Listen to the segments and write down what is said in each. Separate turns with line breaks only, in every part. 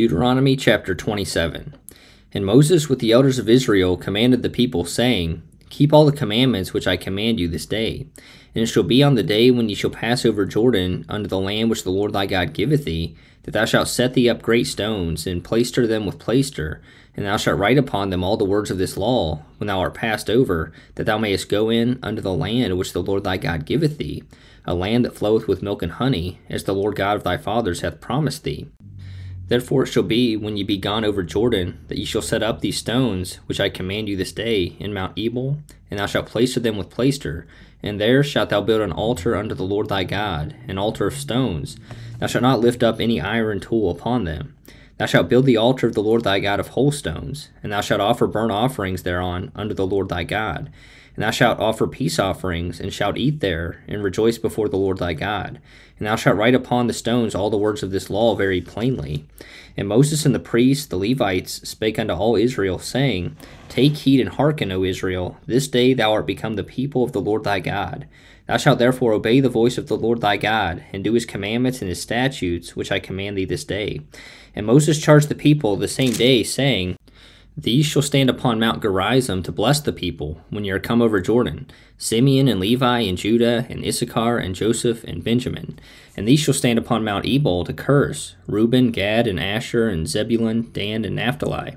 Deuteronomy chapter 27. And Moses with the elders of Israel commanded the people, saying, Keep all the commandments which I command you this day. And it shall be on the day when ye shall pass over Jordan unto the land which the Lord thy God giveth thee, that thou shalt set thee up great stones, and plaister them with plaister, and thou shalt write upon them all the words of this law, when thou art passed over, that thou mayest go in unto the land which the Lord thy God giveth thee, a land that floweth with milk and honey, as the Lord God of thy fathers hath promised thee. Therefore it shall be, when ye be gone over Jordan, that ye shall set up these stones, which I command you this day, in Mount Ebal, and thou shalt plaister them with plaister, and there shalt thou build an altar unto the Lord thy God, an altar of stones. Thou shalt not lift up any iron tool upon them. Thou shalt build the altar of the Lord thy God of whole stones, and thou shalt offer burnt offerings thereon unto the Lord thy God. And thou shalt offer peace offerings, and shalt eat there, and rejoice before the Lord thy God. And thou shalt write upon the stones all the words of this law very plainly. And Moses and the priests, the Levites, spake unto all Israel, saying, Take heed and hearken, O Israel, this day thou art become the people of the Lord thy God. Thou shalt therefore obey the voice of the Lord thy God, and do his commandments and his statutes, which I command thee this day. And Moses charged the people the same day, saying, these shall stand upon Mount Gerizim to bless the people when ye are come over Jordan Simeon and Levi and Judah and Issachar and Joseph and Benjamin. And these shall stand upon Mount Ebal to curse Reuben, Gad, and Asher, and Zebulun, Dan, and Naphtali.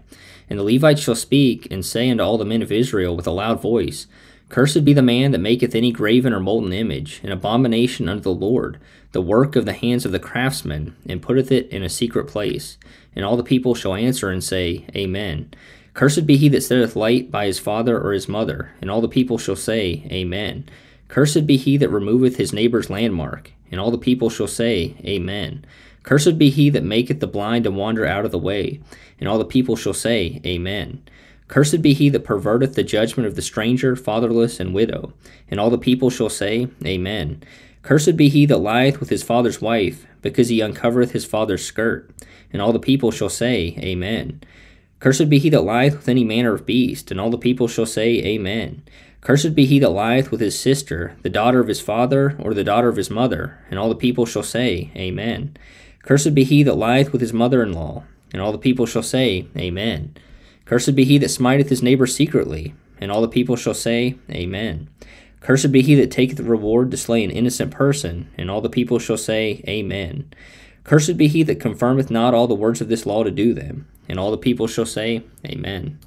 And the Levites shall speak and say unto all the men of Israel with a loud voice, Cursed be the man that maketh any graven or molten image, an abomination unto the Lord, the work of the hands of the craftsman, and putteth it in a secret place. And all the people shall answer and say, Amen. Cursed be he that setteth light by his father or his mother, and all the people shall say, Amen. Cursed be he that removeth his neighbor's landmark, and all the people shall say, Amen. Cursed be he that maketh the blind to wander out of the way, and all the people shall say, Amen. Cursed be he that perverteth the judgment of the stranger, fatherless, and widow. And all the people shall say, Amen. Cursed be he that lieth with his father's wife, because he uncovereth his father's skirt. And all the people shall say, Amen. Cursed be he that lieth with any manner of beast. And all the people shall say, Amen. Cursed be he that lieth with his sister, the daughter of his father, or the daughter of his mother. And all the people shall say, Amen. Cursed be he that lieth with his mother in law. And all the people shall say, Amen. Cursed be he that smiteth his neighbor secretly, and all the people shall say, Amen. Cursed be he that taketh reward to slay an innocent person, and all the people shall say, Amen. Cursed be he that confirmeth not all the words of this law to do them, and all the people shall say, Amen.